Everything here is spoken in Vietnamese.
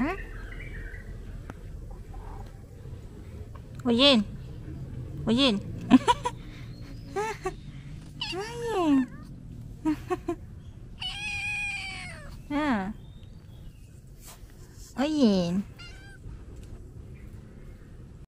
응? 오yin 오yin 오yin 응